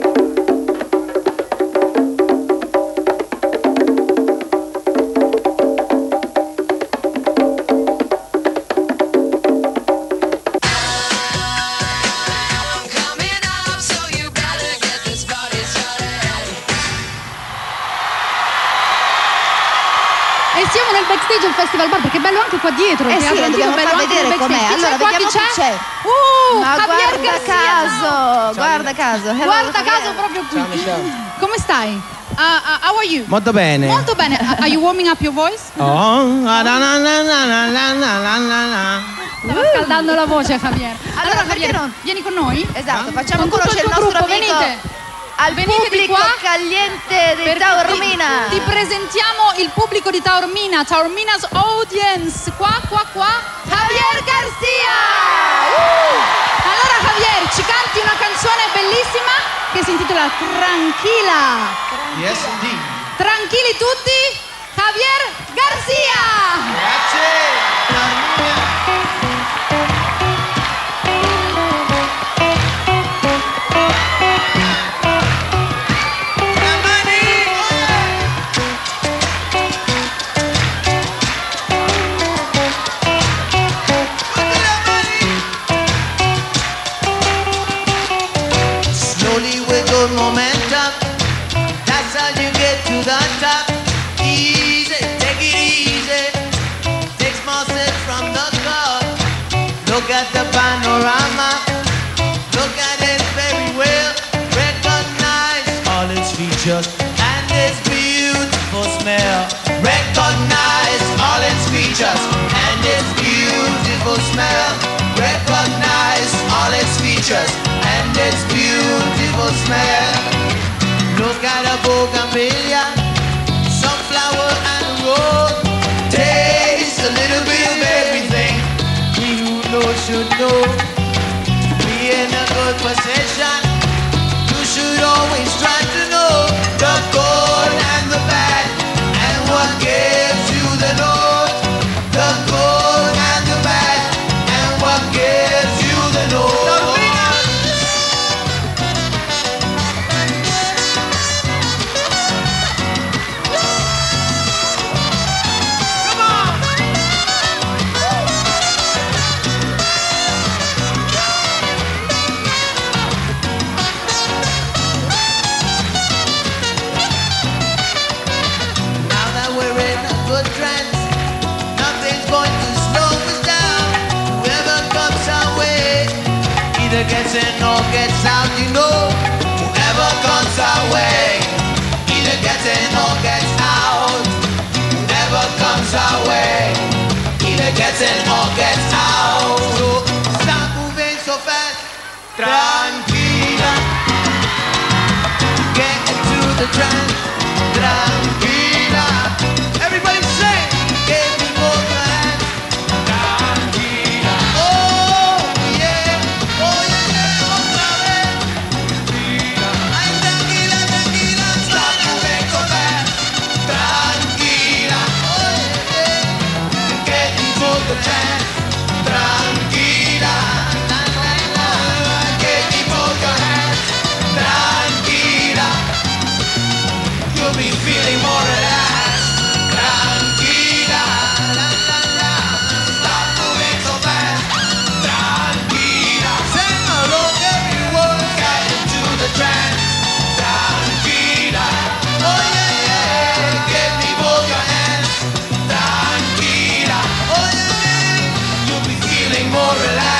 Thank you. E siamo nel backstage del Festival Bar perché è bello anche qua dietro. Eh sì, lo dobbiamo far vedere com'è. Allora, vediamo chi c'è. Uh, Ma Javier guarda caso, guarda caso. Guarda caso proprio qui. Come stai? Uh, uh, how are you? Molto bene. Molto bene. Uh, are you warming up your voice? Oh, ah, na na na na na na na Stava scaldando la voce Javier. Allora, allora Javier, non... vieni con noi. Esatto, facciamo conoscere un il nostro gruppo, amico al Venite pubblico qua. caliente di Perché Taormina. Ti, ti presentiamo il pubblico di Taormina, Taormina's audience. Qua, qua, qua. Javier Garcia! Allora Javier, ci canti una canzone bellissima che si intitola Tranquila. Yes, indeed. Tranquilli tutti, Javier Garcia. Slowly good momentum. That's how you get to the top. Easy, take it easy. Take small steps from the top. Look at the panorama. Look at it very well. Recognize all its features and its beautiful smell. Recognize all its features and its beautiful smell. Recognize all its features and its beautiful smell. Look at a bougainvillea, sunflower and rose. Taste a little bit of everything. He who knows should know. Be in a good position. Gets in or gets out, you know. Whoever comes our way, either gets in or gets out. Whoever comes our way, either gets in or gets out. So stop moving so fast, tranquila. Get into the tranquila. more alive.